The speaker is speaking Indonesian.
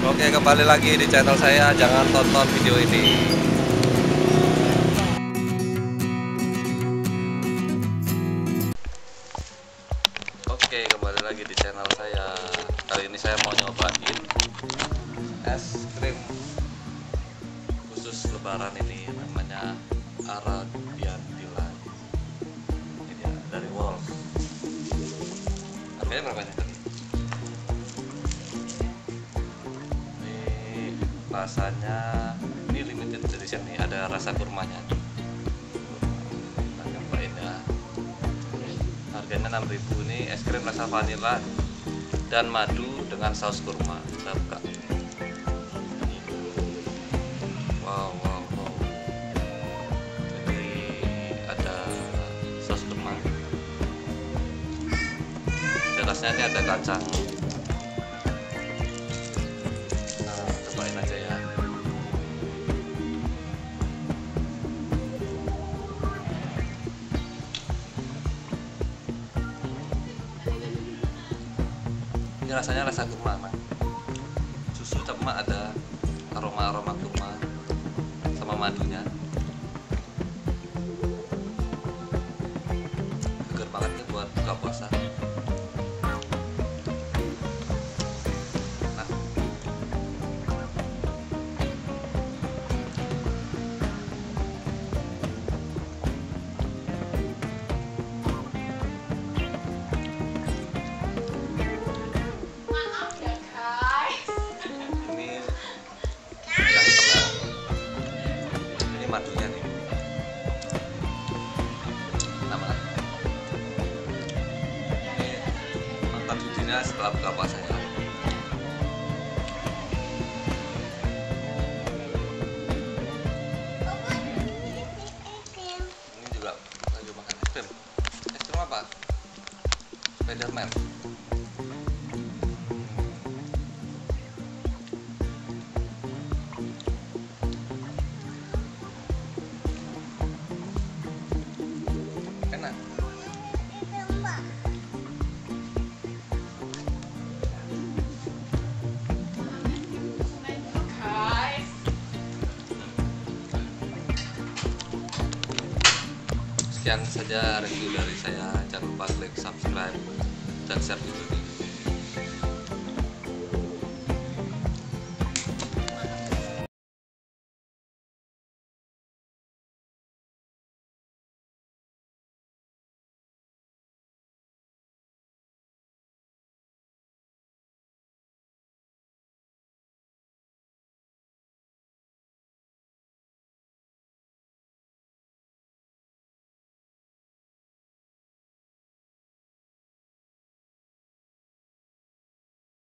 Oke kembali lagi di channel saya. Jangan tonton video ini. Oke kembali lagi di channel saya. Kali ini saya mau nyobain Es krim Khusus lebaran ini. Namanya Aradian Delight Ini dia dari Wolf Harganya berapa nih rasanya ini limited edition nih ada rasa kurmanya. Kita nyobain ya. Harganya 6000 ini es krim rasa vanilla dan madu dengan saus kurma. Kita buka. Wow wow wow. Jadi ada saus kurma. Di atasnya ini ada kacang Ini rasanya rasa kurma, Mang. Susu cuma ada aroma-aroma kurma sama madunya. Segar banget nih buat buka puasa. Madunya nih. Nama ini mantap sucinya setelah buka puasa ya. Ini juga lagi makan es krim. Es krim apa? Spiderman Sekian saja review dari saya. Jangan lupa klik subscribe dan share video ini.